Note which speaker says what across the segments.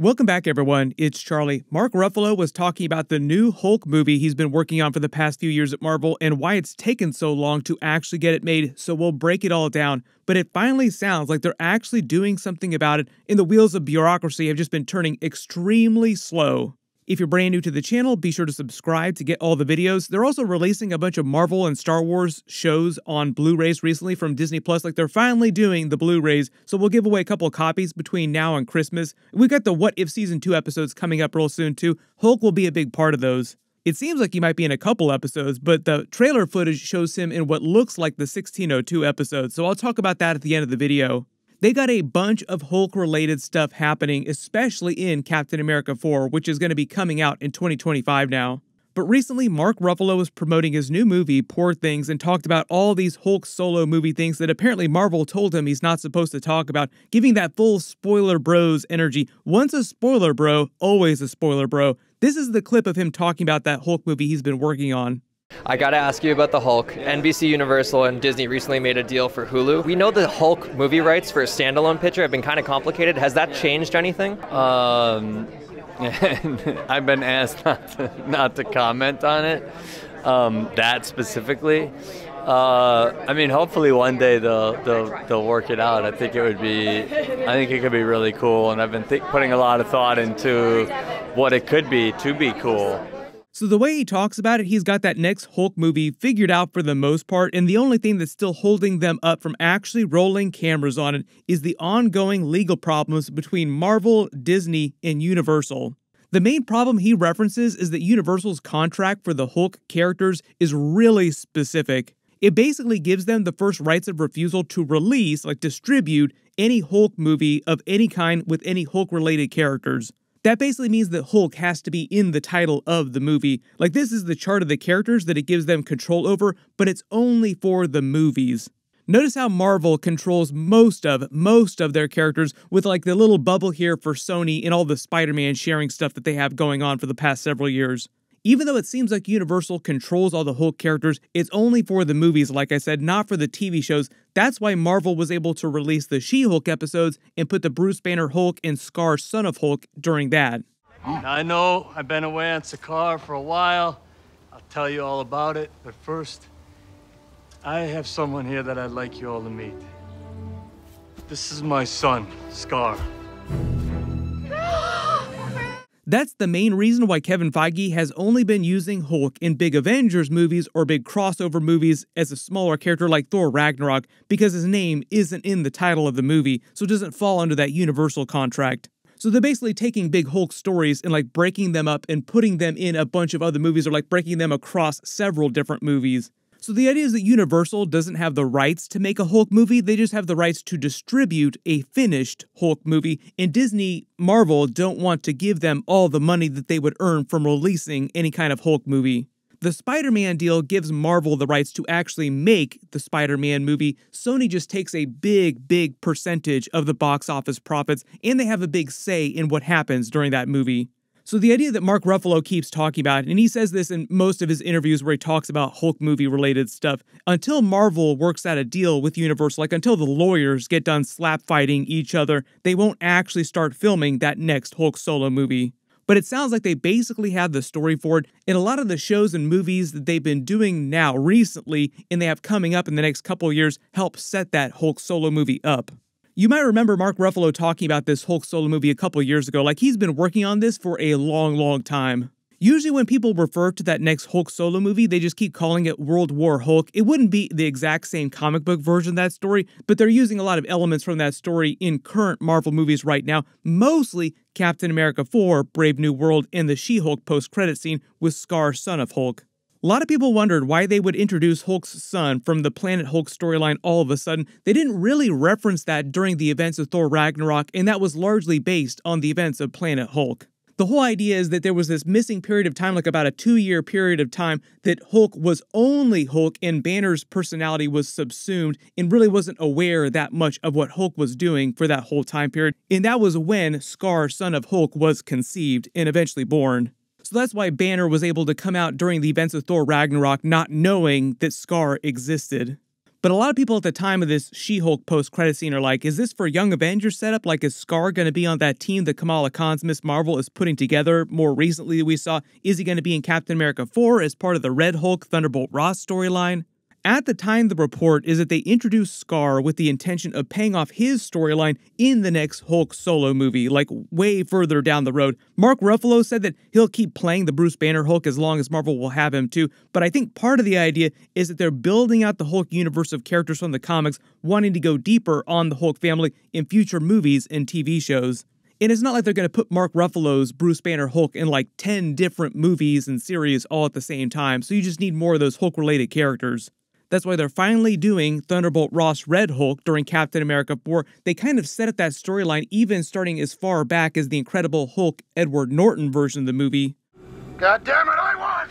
Speaker 1: Welcome back, everyone. It's Charlie. Mark Ruffalo was talking about the new Hulk movie he's been working on for the past few years at Marvel and why it's taken so long to actually get it made, so we'll break it all down. But it finally sounds like they're actually doing something about it, and the wheels of bureaucracy have just been turning extremely slow. If you're brand new to the channel, be sure to subscribe to get all the videos. They're also releasing a bunch of Marvel and Star Wars shows on Blu-rays recently from Disney Plus. Like they're finally doing the Blu-rays, so we'll give away a couple copies between now and Christmas. We got the What If season 2 episodes coming up real soon too. Hulk will be a big part of those. It seems like he might be in a couple episodes, but the trailer footage shows him in what looks like the 1602 episode, so I'll talk about that at the end of the video. They got a bunch of Hulk related stuff happening, especially in Captain America 4, which is going to be coming out in 2025 now. But recently, Mark Ruffalo was promoting his new movie, Poor Things, and talked about all these Hulk solo movie things that apparently Marvel told him he's not supposed to talk about, giving that full spoiler bros energy. Once a spoiler bro, always a spoiler bro. This is the clip of him talking about that Hulk movie he's been working on.
Speaker 2: I gotta ask you about the Hulk. NBC Universal and Disney recently made a deal for Hulu. We know the Hulk movie rights for a standalone picture have been kind of complicated. Has that changed anything?
Speaker 3: Um, I've been asked not to, not to comment on it, um, that specifically. Uh, I mean, hopefully one day they'll, they'll they'll work it out. I think it would be, I think it could be really cool, and I've been th- putting a lot of thought into what it could be to be cool.
Speaker 1: So the way he talks about it, he's got that next Hulk movie figured out for the most part, and the only thing that's still holding them up from actually rolling cameras on it is the ongoing legal problems between Marvel, Disney, and Universal. The main problem he references is that Universal's contract for the Hulk characters is really specific. It basically gives them the first rights of refusal to release, like distribute, any Hulk movie of any kind with any Hulk related characters. That basically means that Hulk has to be in the title of the movie. Like, this is the chart of the characters that it gives them control over, but it's only for the movies. Notice how Marvel controls most of most of their characters with like the little bubble here for Sony and all the Spider-Man sharing stuff that they have going on for the past several years. Even though it seems like Universal controls all the Hulk characters, it's only for the movies, like I said, not for the TV shows. That's why Marvel was able to release the She Hulk episodes and put the Bruce Banner Hulk and Skaar Son of Hulk during that.
Speaker 4: I know I've been away on Sakaar for a while. I'll tell you all about it, but first, I have someone here that I'd like you all to meet. This is my son, Skaar.
Speaker 1: That's the main reason why Kevin Feige has only been using Hulk in big Avengers movies or big crossover movies as a smaller character like Thor Ragnarok, because his name isn't in the title of the movie, so it doesn't fall under that Universal contract. So they're basically taking big Hulk stories and like breaking them up and putting them in a bunch of other movies or like breaking them across several different movies. So the idea is that Universal doesn't have the rights to make a Hulk movie, they just have the rights to distribute a finished Hulk movie, and Disney, Marvel don't want to give them all the money that they would earn from releasing any kind of Hulk movie. The Spider Man deal gives Marvel the rights to actually make the Spider Man movie. Sony just takes a big, big percentage of the box office profits, and they have a big say in what happens during that movie. So the idea that Mark Ruffalo keeps talking about, and he says this in most of his interviews where he talks about Hulk movie related stuff, until Marvel works out a deal with Universal, like until the lawyers get done slap fighting each other, they won't actually start filming that next Hulk solo movie. But it sounds like they basically have the story for it, and a lot of the shows and movies that they've been doing now recently and they have coming up in the next couple years help set that Hulk solo movie up. You might remember Mark Ruffalo talking about this Hulk solo movie a couple years ago, like he's been working on this for a long, long time. Usually, when people refer to that next Hulk solo movie, they just keep calling it World War Hulk. It wouldn't be the exact same comic book version of that story, but they're using a lot of elements from that story in current Marvel movies right now, mostly Captain America 4, Brave New World, and the She Hulk post credit scene with Skaar, son of Hulk. A lot of people wondered why they would introduce Hulk's son from the Planet Hulk storyline all of a sudden. They didn't really reference that during the events of Thor Ragnarok, and that was largely based on the events of Planet Hulk. The whole idea is that there was this missing period of time, like about a two year period of time, that Hulk was only Hulk and Banner's personality was subsumed and really wasn't aware that much of what Hulk was doing for that whole time period. And that was when Skaar, son of Hulk, was conceived and eventually born. So that's why Banner was able to come out during the events of Thor Ragnarok not knowing that Skaar existed. But a lot of people at the time of this She Hulk post credit scene are like, is this for a Young Avengers setup? Like, is Skaar going to be on that team that Kamala Khan's Miss Marvel is putting together more recently we saw? Is he going to be in Captain America 4 as part of the Red Hulk Thunderbolt Ross storyline? At the time, the report is that they introduced Skaar with the intention of paying off his storyline in the next Hulk solo movie, like way further down the road. Mark Ruffalo said that he'll keep playing the Bruce Banner Hulk as long as Marvel will have him too, but I think part of the idea is that they're building out the Hulk universe of characters from the comics, wanting to go deeper on the Hulk family in future movies and TV shows. And it's not like they're going to put Mark Ruffalo's Bruce Banner Hulk in like 10 different movies and series all at the same time, so you just need more of those Hulk related characters. That's why they're finally doing Thunderbolt Ross Red Hulk during Captain America 4. They kind of set up that storyline even starting as far back as the Incredible Hulk Edward Norton version of the movie.
Speaker 5: God damn it, I want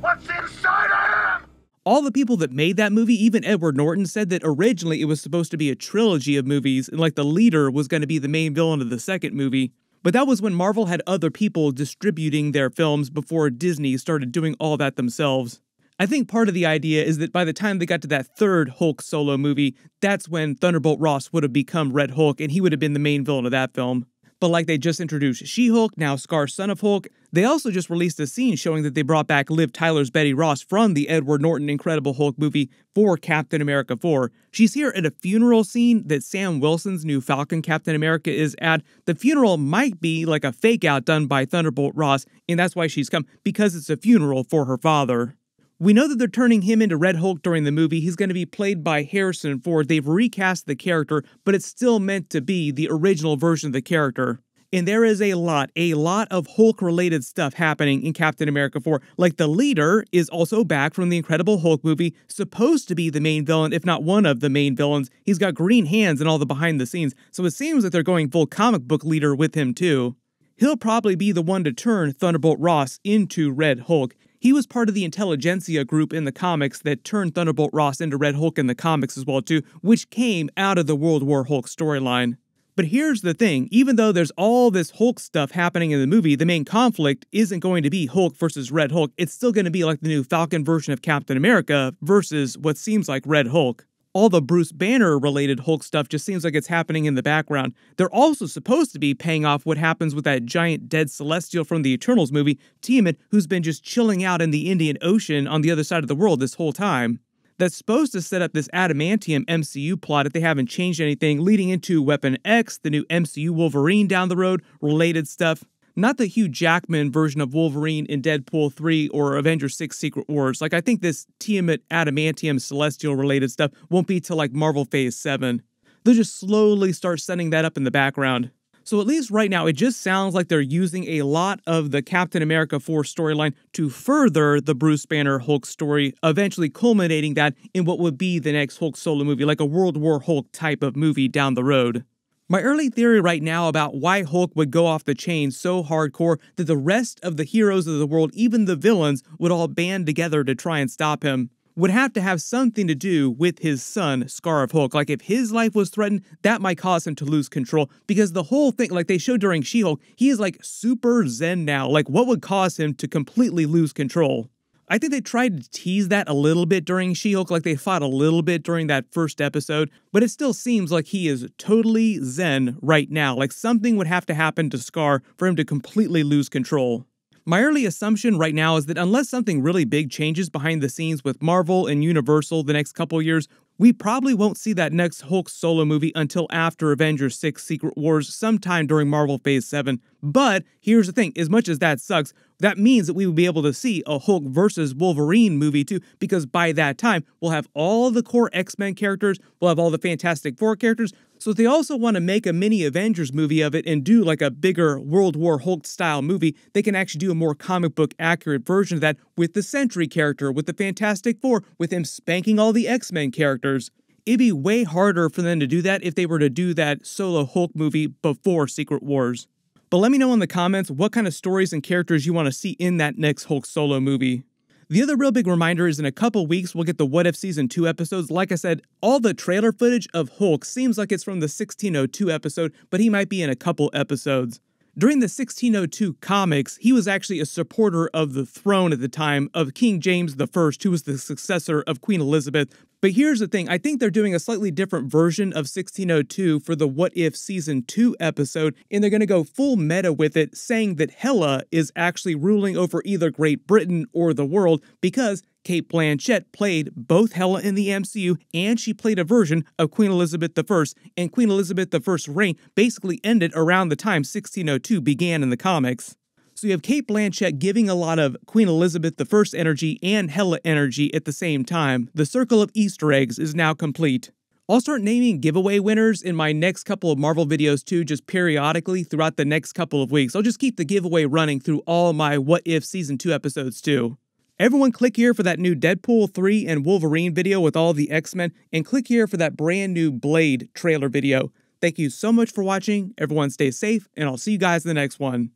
Speaker 5: what's inside I am!
Speaker 1: All the people that made that movie, even Edward Norton, said that originally it was supposed to be a trilogy of movies, and like the leader was going to be the main villain of the second movie. But that was when Marvel had other people distributing their films before Disney started doing all that themselves. I think part of the idea is that by the time they got to that third Hulk solo movie, that's when Thunderbolt Ross would have become Red Hulk and he would have been the main villain of that film. But like they just introduced She Hulk, now Skaar Son of Hulk, they also just released a scene showing that they brought back Liv Tyler's Betty Ross from the Edward Norton Incredible Hulk movie for Captain America 4. She's here at a funeral scene that Sam Wilson's new Falcon Captain America is at. The funeral might be like a fake out done by Thunderbolt Ross, and that's why she's come, because it's a funeral for her father. We know that they're turning him into Red Hulk during the movie. He's going to be played by Harrison Ford. They've recast the character, but it's still meant to be the original version of the character. And there is a lot, a lot of Hulk related stuff happening in Captain America 4. Like the leader is also back from the Incredible Hulk movie, supposed to be the main villain, if not one of the main villains. He's got green hands and all the behind the scenes, so it seems that they're going full comic book leader with him too. He'll probably be the one to turn Thunderbolt Ross into Red Hulk. He was part of the intelligentsia group in the comics that turned Thunderbolt Ross into Red Hulk in the comics as well too, which came out of the World War Hulk storyline. But here's the thing, even though there's all this Hulk stuff happening in the movie, the main conflict isn't going to be Hulk versus Red Hulk. It's still going to be like the new Falcon version of Captain America versus what seems like Red Hulk all the Bruce Banner related Hulk stuff just seems like it's happening in the background. They're also supposed to be paying off what happens with that giant dead celestial from the Eternals movie, Tiamut, who's been just chilling out in the Indian Ocean on the other side of the world this whole time. That's supposed to set up this adamantium MCU plot if they haven't changed anything, leading into Weapon X, the new MCU Wolverine down the road, related stuff not the Hugh Jackman version of Wolverine in Deadpool 3 or Avengers 6 Secret Wars. Like, I think this Tiamut Adamantium Celestial related stuff won't be till like Marvel Phase 7. They'll just slowly start setting that up in the background. So, at least right now, it just sounds like they're using a lot of the Captain America 4 storyline to further the Bruce Banner Hulk story, eventually culminating that in what would be the next Hulk solo movie, like a World War Hulk type of movie down the road. My early theory right now about why Hulk would go off the chain so hardcore that the rest of the heroes of the world, even the villains, would all band together to try and stop him would have to have something to do with his son, Skaar of Hulk. Like if his life was threatened, that might cause him to lose control because the whole thing, like they showed during She Hulk, he is like super zen now. Like what would cause him to completely lose control? I think they tried to tease that a little bit during She Hulk, like they fought a little bit during that first episode, but it still seems like he is totally zen right now. Like something would have to happen to Skaar for him to completely lose control. My early assumption right now is that unless something really big changes behind the scenes with Marvel and Universal the next couple years, we probably won't see that next Hulk solo movie until after Avengers 6 Secret Wars sometime during Marvel Phase 7. But here's the thing as much as that sucks, that means that we will be able to see a Hulk versus Wolverine movie too, because by that time, we'll have all the core X Men characters, we'll have all the Fantastic Four characters. So if they also want to make a mini Avengers movie of it and do like a bigger World War Hulk style movie, they can actually do a more comic book accurate version of that with the Sentry character, with the Fantastic Four, with him spanking all the X Men characters. It'd be way harder for them to do that if they were to do that solo Hulk movie before Secret Wars. But let me know in the comments what kind of stories and characters you want to see in that next Hulk solo movie. The other real big reminder is in a couple weeks we'll get the What If Season 2 episodes. Like I said, all the trailer footage of Hulk seems like it's from the 1602 episode, but he might be in a couple episodes. During the 1602 comics, he was actually a supporter of the throne at the time of King James I, who was the successor of Queen Elizabeth. But here's the thing I think they're doing a slightly different version of 1602 for the What If Season 2 episode, and they're going to go full meta with it, saying that Hela is actually ruling over either Great Britain or the world because Cate Blanchett played both Hela in the MCU and she played a version of Queen Elizabeth I, and Queen Elizabeth I's reign basically ended around the time 1602 began in the comics. So you have Cate Blanchett giving a lot of Queen Elizabeth I energy and Hela energy at the same time. The circle of Easter eggs is now complete. I'll start naming giveaway winners in my next couple of Marvel videos too, just periodically throughout the next couple of weeks. I'll just keep the giveaway running through all my What If Season 2 episodes too. Everyone click here for that new Deadpool 3 and Wolverine video with all the X-Men, and click here for that brand new Blade trailer video. Thank you so much for watching, everyone stay safe, and I'll see you guys in the next one.